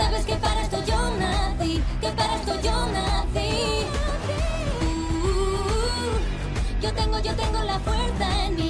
Sabes que para esto yo nací, que para esto yo nací. Uh, yo tengo, yo tengo la fuerza en mí,